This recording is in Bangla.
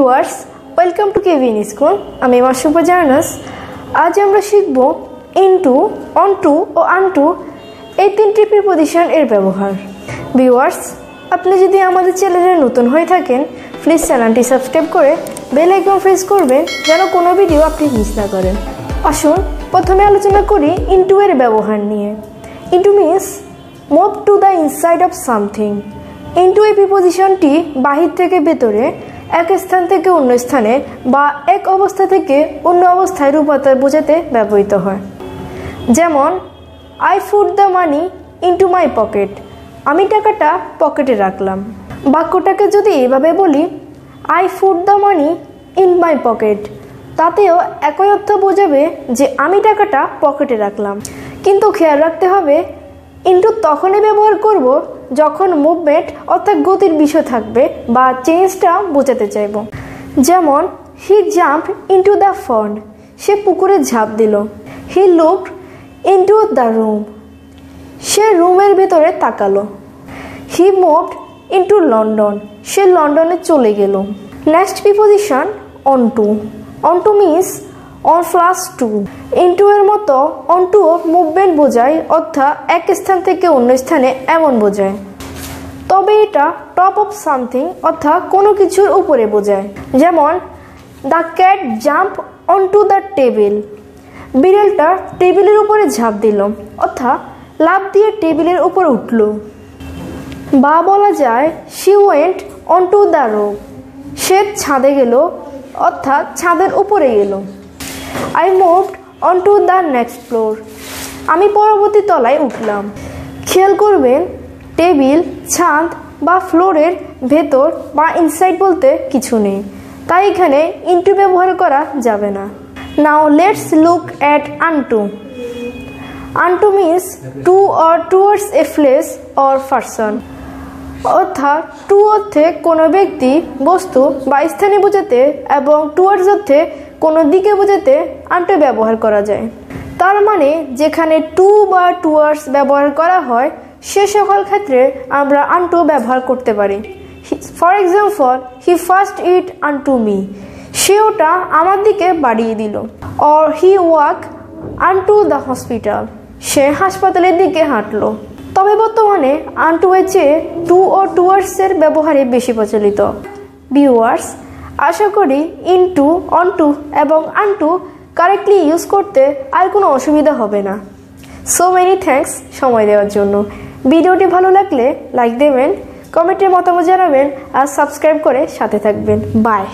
Viewers, welcome to Kevin school. আমি মাসুপা জার্নাস। আজ আমরা শিখব ইনটু অনটু ও আনটু এই তিনটি প্রিপোজিশন এর ব্যবহার। ভিউয়ার্স, আপনি যদি আমাদের চ্যানেলে নতুন হয়ে থাকেন প্লিজ চ্যানেলটি সাবস্ক্রাইব করে বেল আইকন প্রেস করবেন যেন কোনো ভিডিও আপনি মিস না করেন। আসুন, প্রথমে আলোচনা করি ইনটু এর ব্যবহার নিয়ে। Into means move to the inside of something into এই প্রিপোজিশনটি বাহির থেকে ভেতরে এক স্থান থেকে অন্য স্থানে বা এক অবস্থা থেকে অন্য অবস্থায় রূপান্তর বোঝাতে ব্যবহৃত হয়। যেমন I put the money into my pocket আমি টাকাটা পকেটে রাখলাম। বাক্যটাকে যদি এভাবে বলি I put the money in my pocket তাতেও একই অর্থ বোঝাবে যে আমি টাকাটা পকেটে রাখলাম। কিন্তু খেয়াল রাখতে হবে ইন্টু তখনই ব্যবহার করব যখন মুভমেন্ট অর্থাৎ গতির বিষয় থাকবে বা চেঞ্জটা বোঝাতে চাইব। যেমন he jump into the pond সে পুকুরে ঝাঁপ দিল। He look into the room সে রুমের ভেতরে তাকালো। হি মুভড ইন্টু লন্ডন সে লন্ডনে চলে গেল। Next preposition onto onto means on plus to into এর মতো অন টু মুভমেন্ট বোঝায়, অর্থাৎ এক স্থান থেকে অন্য স্থানে এমন বোঝায়। তবে এটা টপ অফ সামথিং অর্থাৎ কোনো কিছুর উপরে বোঝায়। যেমন the cat jump onto the table বিড়ালটা টেবিলের উপরে ঝাঁপ দিল, অর্থাৎ লাভ দিয়ে টেবিলের উপর উঠল। বা বলা যায় she went onto the roof সে ছাদে গেল, অর্থাৎ ছাদের উপরে গেল। I moved onto the next floor আমি পরবর্তী তলায় উঠলাম। খেয়াল করবেন টেবিল, ছাদ বা ফ্লোরের ভেতর বা ইনসাইড বলতে কিছু নেই। তাই এখানে ইনটু ব্যবহার করা যাবে না। Now let's look at unto unto means to or towards a place or person অর্থাৎ টু অর্থে কোনো ব্যক্তি বস্তু বা স্থানে বোঝাতে এবং টুয়ার্ডস অর্থে কোনো দিকে বোঝাতে আনটু ব্যবহার করা যায়। তার মানে যেখানে টু বা টুয়ার্ডস ব্যবহার করা হয় সে সকল ক্ষেত্রে আমরা আনটু ব্যবহার করতে পারি। For example he passed it unto me সে ওটা আমার দিকে বাড়িয়ে দিল। Or he walk unto the hospital সে হাসপাতালের দিকে হাঁটলো। তবে বর্তমানে আনটু এর চেয়ে টু ও টুয়ার্সের ব্যবহারে বেশি প্রচলিত। ভিউয়ার্স আশা করি ইনটু অনটু এবং আনটু কারেক্টলি ইউজ করতে আর কোনো অসুবিধা হবে না। সো মেনি থ্যাঙ্কস সময় দেওয়ার জন্য। ভিডিওটি ভালো লাগলে লাইক দেবেন কমেন্টের মতামত জানাবেন আর সাবস্ক্রাইব করে সাথে থাকবেন। বাই।